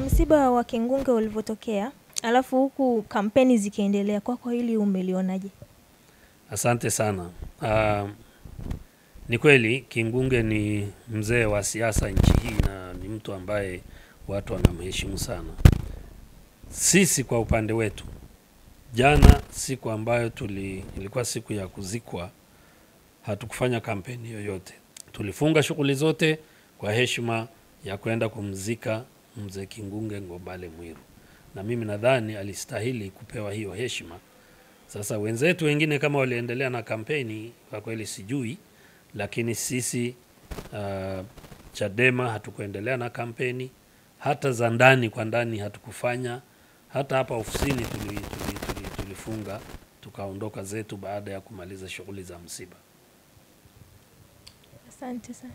msiba wa Kingunge ulivyotokea, alafu huku kampeni zikiendelea, kwako hili umelionaje? Asante sana. Uh, ni kweli Kingunge ni mzee wa siasa nchi hii na ni mtu ambaye watu wanamheshimu sana. Sisi kwa upande wetu, jana siku ambayo tuli, ilikuwa siku ya kuzikwa, hatukufanya kampeni yoyote. Tulifunga shughuli zote kwa heshima ya kwenda kumzika mzee Kingunge Ngombale Mwiru, na mimi nadhani alistahili kupewa hiyo heshima. Sasa wenzetu wengine kama waliendelea na kampeni, kwa kweli sijui, lakini sisi uh, Chadema hatukuendelea na kampeni, hata za ndani kwa ndani hatukufanya, hata hapa ofisini tuli, tuli, tuli, tulifunga tukaondoka zetu baada ya kumaliza shughuli za msiba. Asante sana.